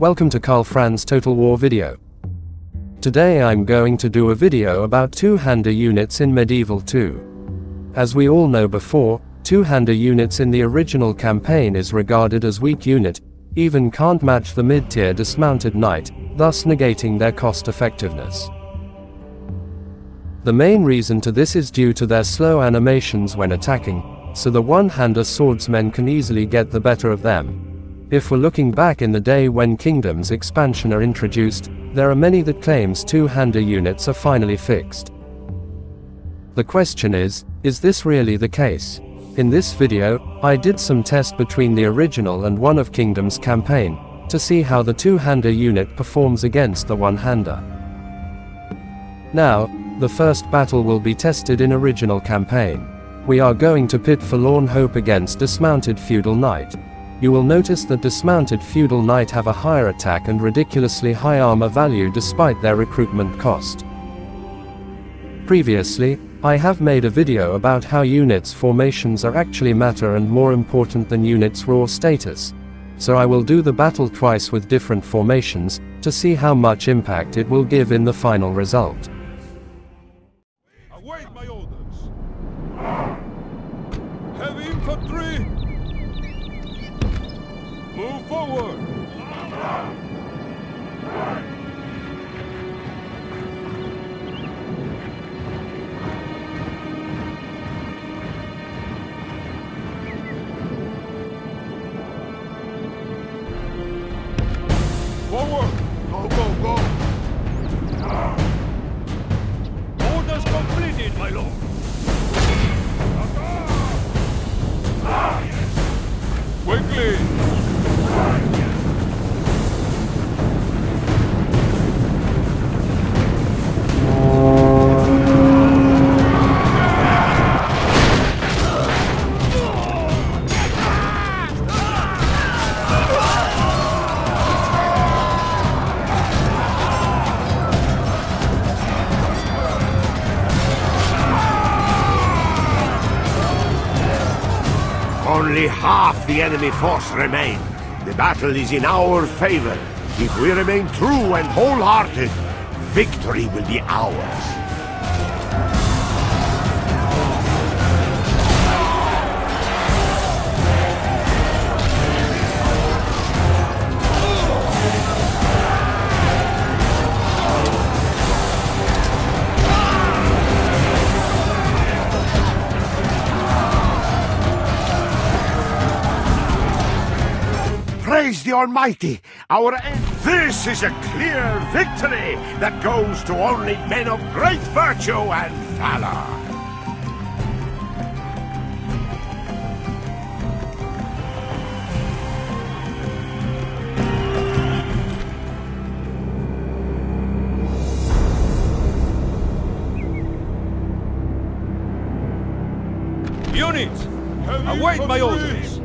Welcome to Karl Franz Total War video. Today I'm going to do a video about two-hander units in Medieval 2. As we all know before, two-hander units in the original campaign is regarded as weak unit, even can't match the mid-tier dismounted knight, thus negating their cost effectiveness. The main reason to this is due to their slow animations when attacking, so the one-hander swordsmen can easily get the better of them, if we're looking back in the day when Kingdoms expansion are introduced, there are many that claims two-hander units are finally fixed. The question is, is this really the case? In this video, I did some test between the original and one of Kingdom's campaign, to see how the two-hander unit performs against the one-hander. Now, the first battle will be tested in original campaign. We are going to pit Forlorn Hope against Dismounted Feudal Knight. You will notice that dismounted feudal knight have a higher attack and ridiculously high armor value despite their recruitment cost. Previously, I have made a video about how units formations are actually matter and more important than units raw status. So I will do the battle twice with different formations, to see how much impact it will give in the final result. Half the enemy force remain. The battle is in our favor. If we remain true and wholehearted, victory will be ours. Praise the Almighty! Our end. This is a clear victory that goes to only men of great virtue and valor. Units! Await my orders!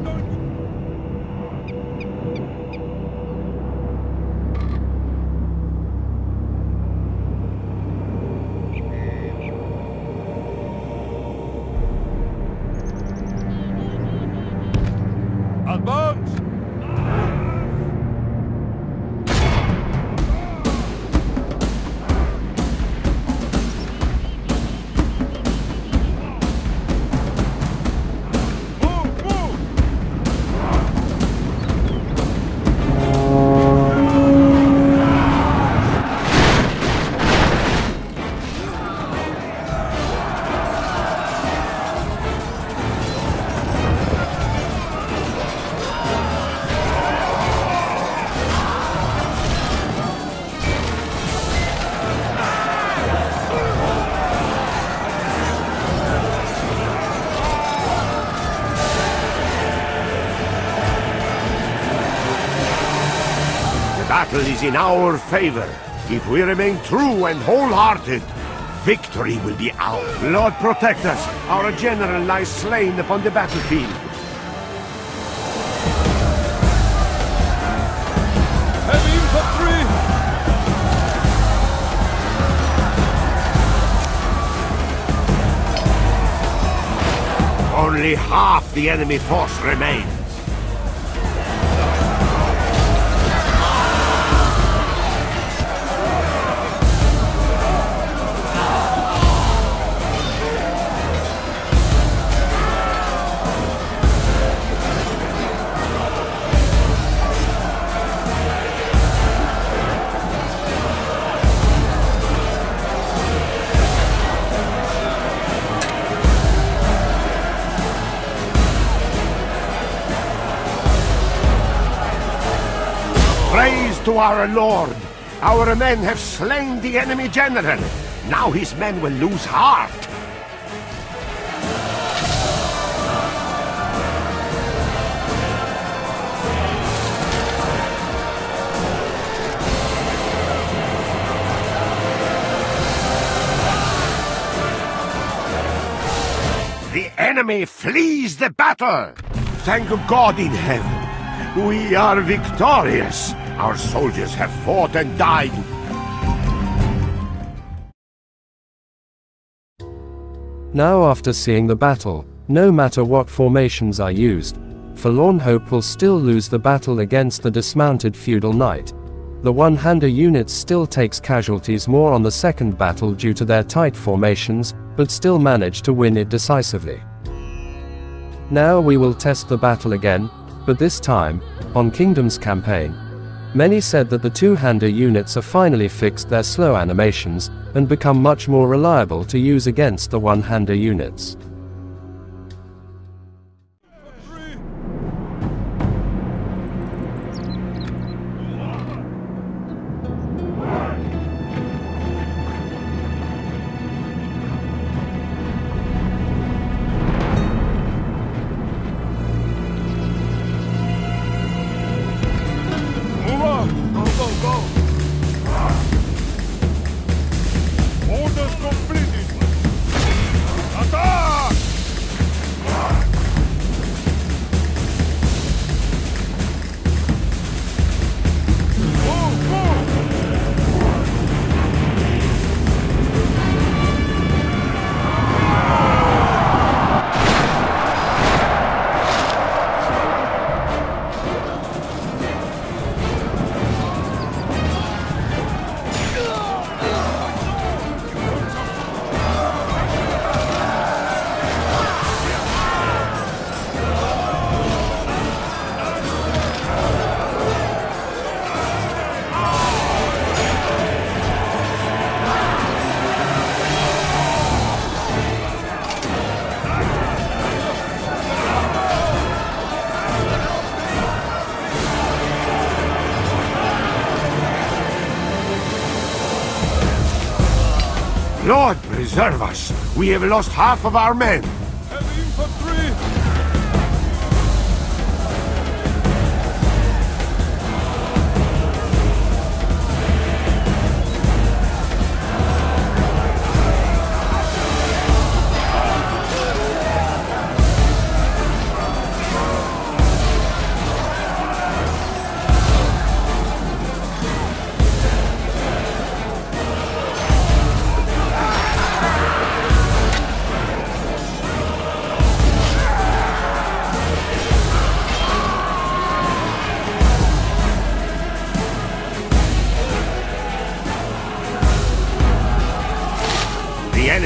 Battle is in our favor. If we remain true and wholehearted, victory will be ours. Lord protect us. Our general lies slain upon the battlefield. Heavy infantry! Only half the enemy force remains. Our lord. Our men have slain the enemy general. Now his men will lose heart. The enemy flees the battle! Thank God in heaven. We are victorious. Our soldiers have fought and died. Now after seeing the battle, no matter what formations are used, Forlorn Hope will still lose the battle against the dismounted feudal knight. The one-hander unit still takes casualties more on the second battle due to their tight formations, but still manage to win it decisively. Now we will test the battle again, but this time, on Kingdom's campaign. Many said that the two-hander units have finally fixed their slow animations, and become much more reliable to use against the one-hander units. Preserve us! We have lost half of our men!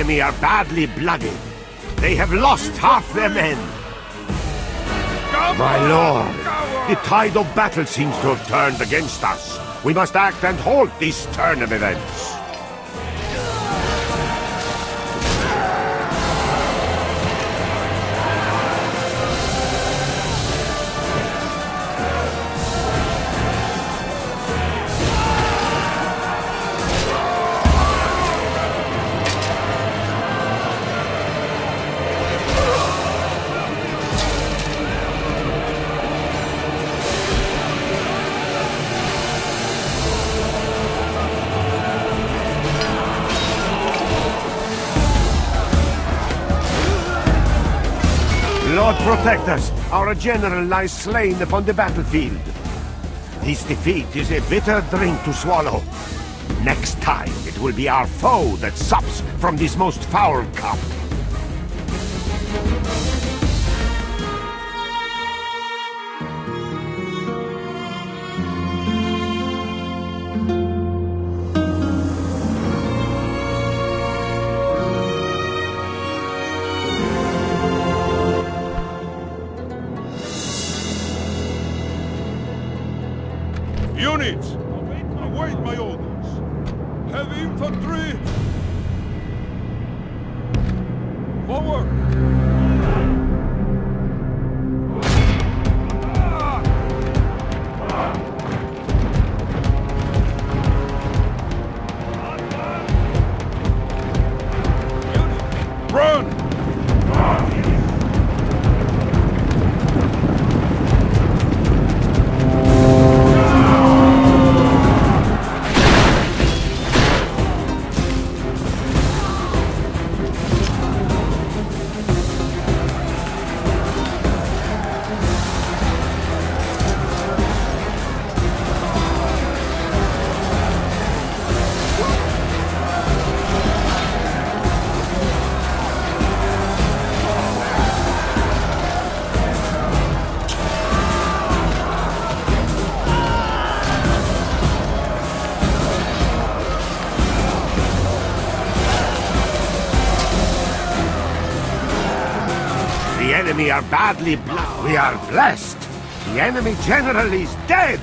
Enemy are badly blooded. They have lost half their men. My lord, the tide of battle seems to have turned against us. We must act and halt this turn of events. Lord protect us! Our general lies slain upon the battlefield. This defeat is a bitter drink to swallow. Next time, it will be our foe that sups from this most foul cup. Units! Await my orders! Heavy infantry! Forward! Enemy are badly bl- We are blessed. The enemy general is dead.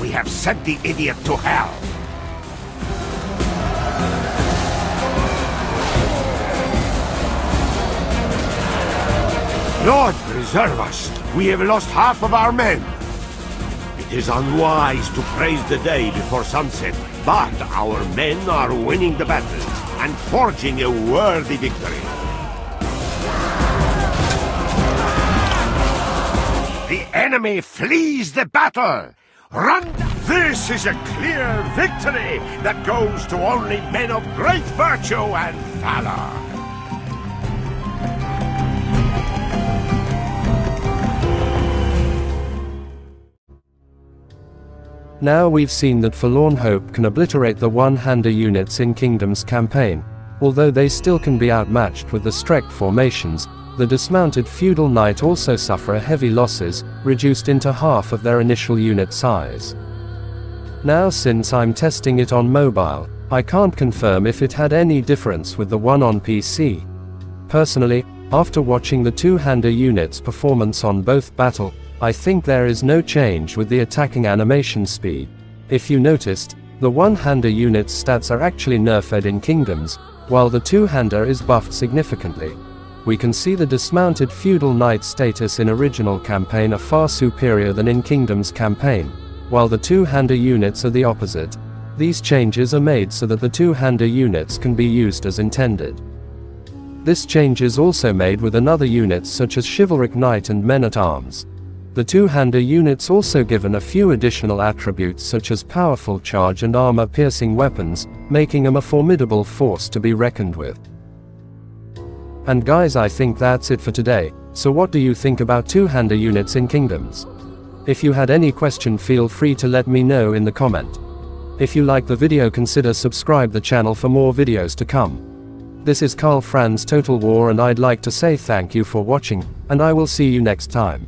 We have sent the idiot to hell. Lord preserve us. We have lost half of our men. It is unwise to praise the day before sunset, but our men are winning the battle and forging a worthy victory. The enemy flees the battle! Run! This is a clear victory that goes to only men of great virtue and valor! Now we've seen that Forlorn Hope can obliterate the one-hander units in Kingdom's campaign. Although they still can be outmatched with the Streck formations, the dismounted Feudal Knight also suffer heavy losses, reduced into half of their initial unit size. Now since I'm testing it on mobile, I can't confirm if it had any difference with the one on PC. Personally, after watching the two-hander unit's performance on both battle, I think there is no change with the attacking animation speed. If you noticed, the one-hander unit's stats are actually nerfed in Kingdoms, while the two-hander is buffed significantly. We can see the dismounted feudal knight status in original campaign are far superior than in Kingdom's campaign, while the two-hander units are the opposite. These changes are made so that the two-hander units can be used as intended. This change is also made with another units such as Chivalric Knight and Men-at-Arms. The two-hander units also given a few additional attributes such as powerful charge and armor-piercing weapons, making them a formidable force to be reckoned with. And guys I think that's it for today, so what do you think about two-hander units in Kingdoms? If you had any question feel free to let me know in the comment. If you like the video consider subscribe the channel for more videos to come. This is Karl Franz Total War and I'd like to say thank you for watching, and I will see you next time.